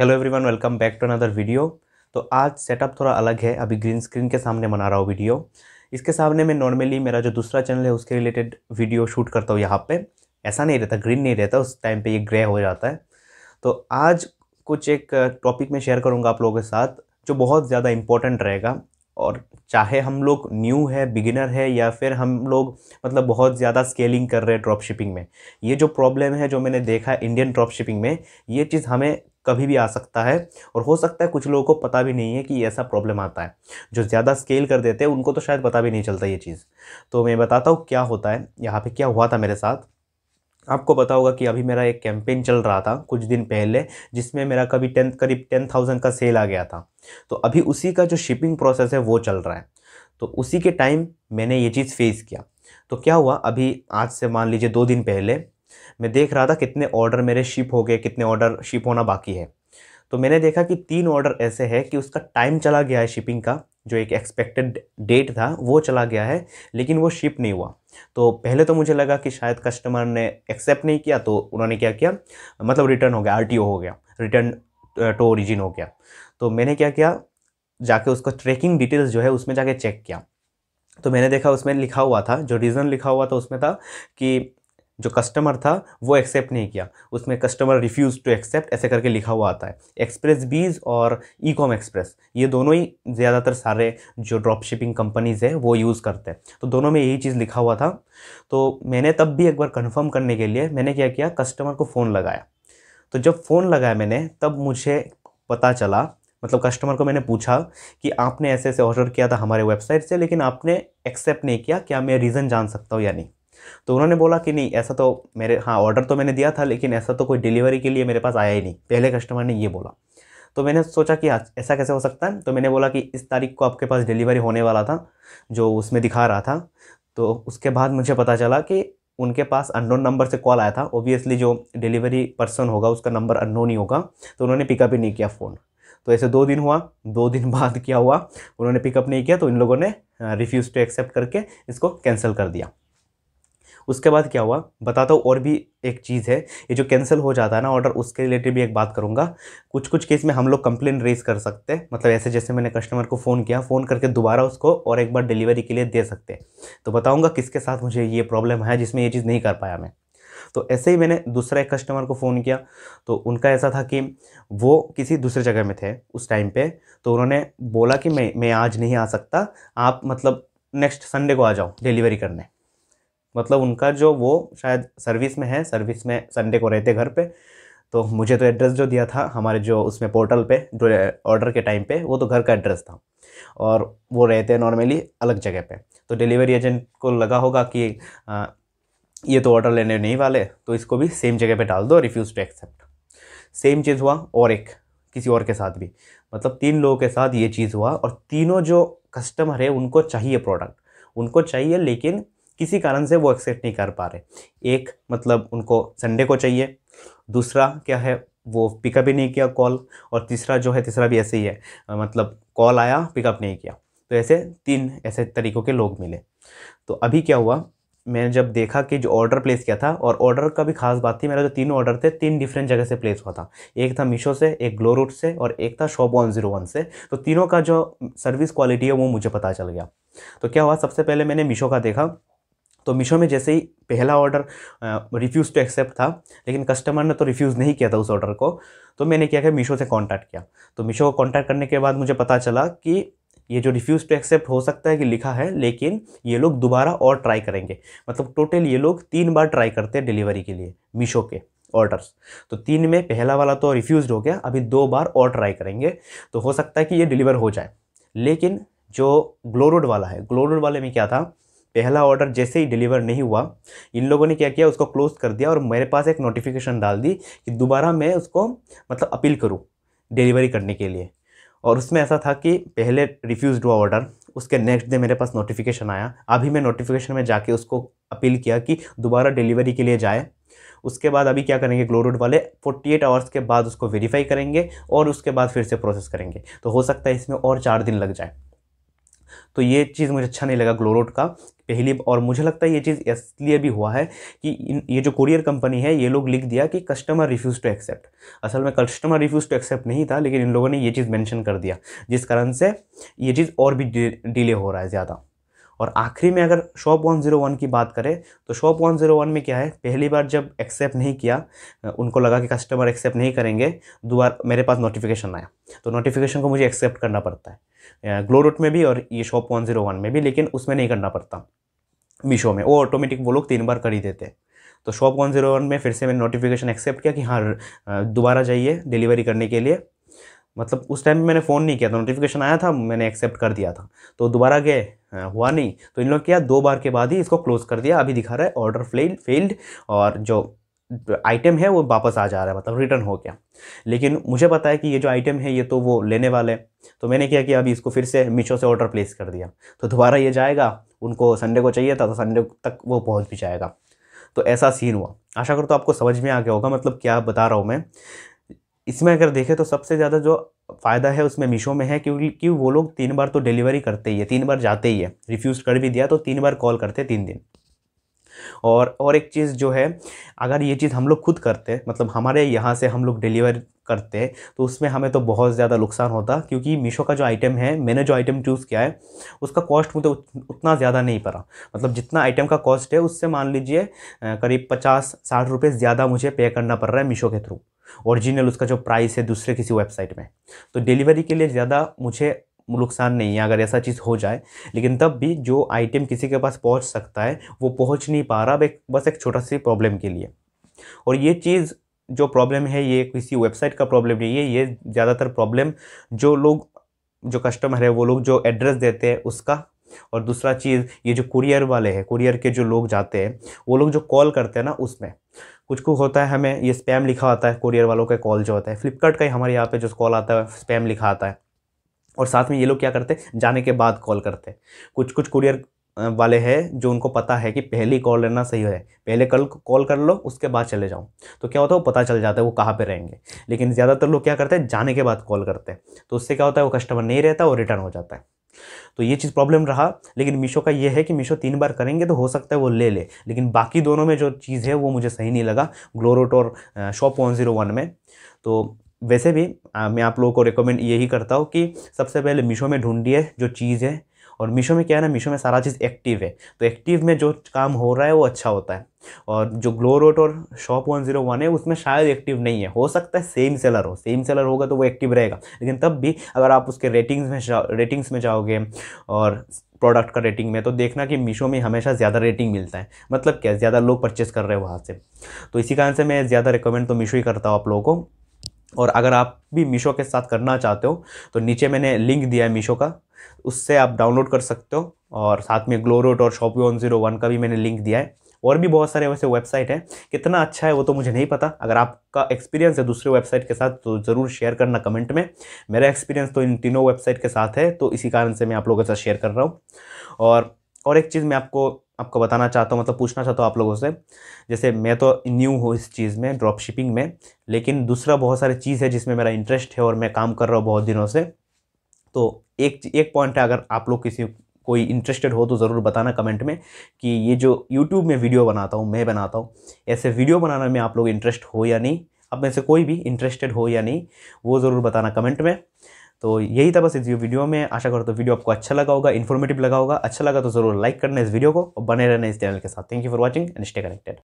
Hello everyone welcome back to another video तो आज setup थोड़ा अलग है। अभी ग्रीन स्क्रीन के सामने बना रहा हूँ वीडियो इसके सामने मैं नॉर्मली मेरा जो दूसरा चैनल है, उसके रिलेटेड वीडियो शूट करता हूँ यहाँ पे। ऐसा नहीं रहता ग्रीन नहीं रहता, उस टाइम पे ये ग्रे हो जाता है। तो आज कुछ एक टॉपिक मैं शेयर करूँगा आप लोगों के साथ, जो बहुत ज़्यादा इंपॉर्टेंट रहेगा। और चाहे हम लोग न्यू है बिगिनर है, या फिर हम लोग मतलब बहुत ज़्यादा स्केलिंग कर रहे हैं ड्रॉप शिपिंग में, ये जो प्रॉब्लम है जो मैंने देखा है इंडियन ड्रॉप शिपिंग में, ये चीज़ हमें कभी भी आ सकता है और हो सकता है कुछ लोगों को पता भी नहीं है कि ऐसा प्रॉब्लम आता है। जो ज़्यादा स्केल कर देते हैं, उनको तो शायद पता भी नहीं चलता ये चीज़। तो मैं बताता हूँ क्या होता है, यहाँ पे क्या हुआ था मेरे साथ। आपको पता होगा कि अभी मेरा एक कैंपेन चल रहा था कुछ दिन पहले, जिसमें मेरा कभी टेन करीब टेन थाउज़ेंड का सेल आ गया था। तो अभी उसी का जो शिपिंग प्रोसेस है, वो चल रहा है। तो उसी के टाइम मैंने ये चीज़ फेस किया। तो क्या हुआ, अभी आज से मान लीजिए दो दिन पहले, मैं देख रहा था कितने ऑर्डर मेरे शिप हो गए, कितने ऑर्डर शिप होना बाकी है। तो मैंने देखा कि तीन ऑर्डर ऐसे है कि उसका टाइम चला गया है शिपिंग का, जो एक एक्सपेक्टेड डेट था, वो चला गया है, लेकिन वो शिप नहीं हुआ। तो पहले तो मुझे लगा कि शायद कस्टमर ने एक्सेप्ट नहीं किया तो उन्होंने क्या किया? मतलब रिटर्न हो गया आरटीओ हो गया रिटर्न टू ओरिजिन हो गया। तो मैंने क्या किया? जाके उसका ट्रैकिंग डिटेल्स जो है उसमें जाके चेक किया। तो मैंने देखा उसमें लिखा हुआ था, जो रीज़न लिखा हुआ था उसमें था कि जो कस्टमर था, वो एक्सेप्ट नहीं किया। उसमें कस्टमर रिफ्यूज़ टू एक्सेप्ट ऐसे करके लिखा हुआ आता है। एक्सप्रेस बीज और ई कॉम एक्सप्रेस ये दोनों ही ज़्यादातर सारे जो ड्रॉप शिपिंग कंपनीज़ है, वो यूज़ करते हैं। तो दोनों में यही चीज़ लिखा हुआ था। तो मैंने तब भी एक बार कन्फर्म करने के लिए मैंने क्या किया कस्टमर को फ़ोन लगाया। तो जब फ़ोन लगाया मैंने, तब मुझे पता चला मतलब कस्टमर को मैंने पूछा कि आपने ऐसे ऐसे ऑर्डर किया था हमारे वेबसाइट से, लेकिन आपने एक्सेप्ट नहीं किया, क्या मैं रीज़न जान सकता हूँ या नहीं? तो उन्होंने बोला कि नहीं, ऐसा तो मेरे हाँ ऑर्डर तो मैंने दिया था, लेकिन ऐसा तो कोई डिलीवरी के लिए मेरे पास आया ही नहीं। पहले कस्टमर ने ये बोला। तो मैंने सोचा कि ऐसा कैसे हो सकता है? तो मैंने बोला कि इस तारीख को आपके पास डिलीवरी होने वाला था, जो उसमें दिखा रहा था। तो उसके बाद मुझे पता चला कि उनके पास अननोन नंबर से कॉल आया था। ओबियसली जो डिलीवरी पर्सन होगा, उसका नंबर अननोन ही होगा। तो उन्होंने पिकअप ही नहीं किया फ़ोन तो ऐसे दो दिन हुआ, दो दिन बाद क्या हुआ? उन्होंने पिकअप नहीं किया तो इन लोगों ने रिफ्यूज़ टू एक्सेप्ट करके इसको कैंसिल कर दिया। उसके बाद क्या हुआ? बताता हूँ और भी एक चीज़ है, ये जो कैंसिल हो जाता है ना ऑर्डर उसके रिलेटेड भी एक बात करूँगा। कुछ कुछ केस में हम लोग कंप्लेन रेज कर सकते हैं मतलब ऐसे जैसे मैंने कस्टमर को फ़ोन किया फ़ोन करके दोबारा उसको और एक बार डिलीवरी के लिए दे सकते हैं। तो बताऊँगा किसके साथ मुझे ये प्रॉब्लम है जिसमें ये चीज़ नहीं कर पाया मैं। तो ऐसे ही मैंने दूसरा एक कस्टमर को फ़ोन किया तो उनका ऐसा था कि वो किसी दूसरे जगह में थे उस टाइम पे तो उन्होंने बोला कि मैं मैं आज नहीं आ सकता, आप मतलब नेक्स्ट संडे को आ जाओ डिलीवरी करने। मतलब उनका जो वो शायद सर्विस में है सर्विस में संडे को रहते घर पे तो मुझे तो एड्रेस जो दिया था हमारे जो उसमें पोर्टल पे जो ऑर्डर के टाइम पे वो तो घर का एड्रेस था। और वो रहते हैं नॉर्मली अलग जगह पे। तो डिलीवरी एजेंट को लगा होगा कि आ, ये तो ऑर्डर लेने नहीं वाले तो इसको भी सेम जगह पे डाल दो रिफ्यूज़ टू एक्सेप्ट सेम चीज़ हुआ और एक किसी और के साथ भी। मतलब तीन लोगों के साथ ये चीज़ हुआ और तीनों जो कस्टमर है उनको चाहिए प्रोडक्ट उनको चाहिए लेकिन किसी कारण से वो एक्सेप्ट नहीं कर पा रहे। एक मतलब उनको संडे को चाहिए। दूसरा, क्या है, वो पिकअप ही नहीं किया कॉल और तीसरा जो है, तीसरा भी ऐसे ही है। मतलब कॉल आया पिकअप नहीं किया। तो ऐसे तीन ऐसे तरीक़ों के लोग मिले। तो अभी क्या हुआ, मैंने जब देखा कि जो ऑर्डर प्लेस किया था, और ऑर्डर का भी खास बात थी, मेरा जो तीन ऑर्डर थे, तीन डिफरेंट जगह से प्लेस हुआ था। एक था मीशो से, एक ग्लो रूट से, और एक था शॉप वन ज़ीरो वन से। तो तीनों का जो सर्विस क्वालिटी है, वो मुझे पता चल गया। तो क्या हुआ, सबसे पहले मैंने मीशो का देखा। तो मीशो में जैसे ही पहला ऑर्डर रिफ्यूज़ टू एक्सेप्ट था, लेकिन कस्टमर ने तो रिफ्यूज़ नहीं किया था उस ऑर्डर को तो मैंने क्या किया मीशो से कॉन्टैक्ट किया। तो मीशो को कॉन्टैक्ट करने के बाद मुझे पता चला कि ये जो रिफ्यूज़ टू एक्सेप्ट हो सकता है कि लिखा है, लेकिन ये लोग दोबारा और ट्राई करेंगे। मतलब टोटल ये लोग तीन बार ट्राई करते हैं डिलीवरी के लिए मीशो के ऑर्डर्स तो तीन में पहला वाला तो रिफ्यूज़ हो गया, अभी दो बार और ट्राई करेंगे तो हो सकता है कि ये डिलीवर हो जाए। लेकिन जो ग्लोरोड वाला है ग्लोरोड वाले में क्या था पहला ऑर्डर जैसे ही डिलीवर नहीं हुआ, इन लोगों ने क्या किया, उसको क्लोज कर दिया और मेरे पास एक नोटिफिकेशन डाल दी कि दोबारा मैं उसको मतलब अपील करूँ डिलीवरी करने के लिए। और उसमें ऐसा था कि पहले रिफ्यूज़ हुआ ऑर्डर उसके नेक्स्ट डे मेरे पास नोटिफिकेशन आया। अभी मैं नोटिफिकेशन में जाके उसको अपील किया कि दोबारा डिलीवरी के लिए जाए। उसके बाद अभी क्या करेंगे ग्लोरोड वाले 48 आवर्स के बाद उसको वेरीफाई करेंगे और उसके बाद फिर से प्रोसेस करेंगे। तो हो सकता है इसमें और चार दिन लग जाए। तो ये चीज़ मुझे अच्छा नहीं लगा ग्लोरोट का पहली, और मुझे लगता है ये चीज़ इसलिए भी हुआ है कि ये जो कुरियर कंपनी है, ये लोग लिख दिया कि कस्टमर रिफ्यूज़ टू एक्सेप्ट असल में कस्टमर रिफ्यूज़ टू एक्सेप्ट नहीं था, लेकिन इन लोगों ने ये चीज़ मेंशन कर दिया, जिस कारण से ये चीज़ और भी डिले हो रहा है ज़्यादा। और आखिरी में अगर शॉप वन ज़ीरो वन की बात करें तो शॉप वन ज़ीरो वन में क्या है, पहली बार जब एक्सेप्ट नहीं किया, उनको लगा कि कस्टमर एक्सेप्ट नहीं करेंगे, दोबारा मेरे पास नोटिफिकेशन आया। तो नोटिफिकेशन को मुझे एक्सेप्ट करना पड़ता है। ग्लो रूट में भी और ये शॉप वन ज़ीरो वन में भी, लेकिन उसमें नहीं करना पड़ता मीशो में। वो ऑटोमेटिक वो लोग तीन बार कर ही देते तो शॉप वन ज़ीरो वन में फिर से मैंने नोटिफिकेशन एक्सेप्ट किया कि हाँ दोबारा जाइए डिलीवरी करने के लिए। मतलब उस टाइम मैंने फ़ोन नहीं किया था। नोटिफिकेशन आया था, मैंने एक्सेप्ट कर दिया था। तो दोबारा गए हुआ नहीं। तो इन लोग क्या, दो बार के बाद ही इसको क्लोज़ कर दिया। अभी दिखा रहा है ऑर्डर फेल्ड फेल्ड और जो आइटम है, वो वापस आ जा रहा है मतलब रिटर्न हो गया। लेकिन मुझे पता है कि ये जो आइटम है, ये तो वो लेने वाले तो मैंने क्या किया, अभी इसको फिर से मीशो से ऑर्डर प्लेस कर दिया। तो दोबारा ये जाएगा, उनको संडे को चाहिए था तो संडे तक वो पहुँच भी जाएगा। तो ऐसा सीन हुआ। आशा करो तो आपको समझ में आ गया होगा मतलब क्या बता रहा हूँ मैं। इसमें अगर देखें तो सबसे ज़्यादा जो फ़ायदा है उसमें मीशो में है, क्योंकि वो लोग तीन बार तो डिलीवरी करते ही है, तीन बार जाते ही है। रिफ्यूज़ कर भी दिया तो तीन बार कॉल करते तीन दिन। और और एक चीज़ जो है, अगर ये चीज़ हम लोग खुद करते मतलब हमारे यहाँ से हम लोग डिलीवर करते तो उसमें हमें तो बहुत ज़्यादा नुकसान होता, क्योंकि मीशो का जो आइटम है, मैंने जो आइटम चूज़ किया है, उसका कॉस्ट मुझे उतना ज़्यादा नहीं पड़ा। मतलब जितना आइटम का कॉस्ट है, उससे मान लीजिए करीब पचास, साठ रुपये ज़्यादा मुझे पे करना पड़ रहा है मीशो के थ्रू। ओरिजिनल उसका जो प्राइस है दूसरे किसी वेबसाइट में। तो डिलीवरी के लिए ज़्यादा मुझे नुकसान नहीं है, अगर ऐसा चीज़ हो जाए। लेकिन तब भी जो आइटम किसी के पास पहुँच सकता है, वो पहुँच नहीं पा रहा बस एक छोटा सी प्रॉब्लम के लिए। और ये चीज़ जो प्रॉब्लम है, ये किसी वेबसाइट का प्रॉब्लम नहीं है, ये ज़्यादातर प्रॉब्लम जो लोग, जो कस्टमर है, वो लोग जो एड्रेस देते हैं उसका। और दूसरा चीज़, ये जो कुरियर वाले हैं, कुरियर के जो लोग जाते हैं, वो लोग जो कॉल करते हैं ना उसमें, कुछ कुछ होता है हमें, ये स्पैम लिखा आता है, कुरियर वालों का कॉल जो होता है। फ्लिपकार्ट का ही हमारे यहाँ पे जो कॉल आता है, स्पैम लिखा आता है। और साथ में ये लोग क्या करते हैं? जाने के बाद कॉल करते कुछ कुछ कुरियर वाले हैं जो उनको पता है कि पहले कॉल लेना सही है। पहले कल कॉल कर लो, उसके बाद चले जाओ। तो क्या होता है? वो पता चल जाता है वो कहाँ पे रहेंगे। लेकिन ज़्यादातर लोग क्या करते हैं? जाने के बाद कॉल करते हैं। तो उससे क्या होता है? वो कस्टमर नहीं रहता, वो रिटर्न हो जाता है। तो ये चीज़ प्रॉब्लम रहा। लेकिन मीशो का ये है कि मीशो तीन बार करेंगे तो हो सकता है वो ले ले। लेकिन बाकी दोनों में जो चीज़ है वो मुझे सही नहीं लगा। ग्लोरोट और शॉप वन में। तो वैसे भी आ, मैं आप लोगों को रिकमेंड यही करता हूँ कि सबसे पहले मीशो में ढूंढिए जो चीज़ है। और मीशो में क्या है ना मीशो में सारा चीज़ एक्टिव है। तो एक्टिव में जो काम हो रहा है वो अच्छा होता है। और जो ग्लो रोट और शॉप वन ज़ीरो वन है उसमें शायद एक्टिव नहीं है। हो सकता है सेम सेलर हो। सेम सेलर होगा तो वो एक्टिव रहेगा। लेकिन तब भी अगर आप उसके रेटिंग्स में रेटिंग्स में जाओगे और प्रोडक्ट का रेटिंग में तो देखना कि मीशो में हमेशा ज़्यादा रेटिंग मिलता है। मतलब क्या? ज़्यादा लोग परचेस कर रहे हैं वहाँ से। तो इसी कारण से मैं ज़्यादा रिकमेंड तो मीशो ही करता हूँ आप लोगों को। और अगर आप भी मीशो के साथ करना चाहते हो तो नीचे मैंने लिंक दिया है मीशो का, उससे आप डाउनलोड कर सकते हो और साथ में ग्लोरोट और शॉपी वन ज़ीरो वन का भी मैंने लिंक दिया है। और भी बहुत सारे वैसे वेबसाइट हैं, कितना अच्छा है वो तो मुझे नहीं पता। अगर आपका एक्सपीरियंस है दूसरे वेबसाइट के साथ तो ज़रूर शेयर करना कमेंट में। मेरा एक्सपीरियंस तो इन तीनों वेबसाइट के साथ है तो इसी कारण से मैं आप लोगों के साथ शेयर कर रहा हूँ। और और एक चीज़ मैं आपको आपको बताना चाहता हूँ मतलब पूछना चाहता हूँ आप लोगों से। जैसे मैं तो न्यू हूँ इस चीज़ में ड्रॉप शिपिंग में, लेकिन दूसरा बहुत सारी चीज़ है जिसमें मेरा इंटरेस्ट है और मैं काम कर रहा हूँ बहुत दिनों से। तो एक एक पॉइंट है, अगर आप लोग किसी, कोई इंटरेस्टेड हो तो ज़रूर बताना कमेंट में कि ये जो यूट्यूब में वीडियो बनाता हूँ, मैं बनाता हूँ, ऐसे वीडियो बनाने में आप लोग इंटरेस्ट हो या नहीं? अब में से कोई भी इंटरेस्टेड हो या नहीं, वो ज़रूर बताना कमेंट में। तो यही था बस इस वीडियो में। आशा करता तो वीडियो आपको अच्छा लगा होगा इन्फॉर्मेटिव लगा होगा। अच्छा लगा तो ज़रूर लाइक करना इस वीडियो को और बने रहना इस चैनल के साथ। Thank you for watching and stay connected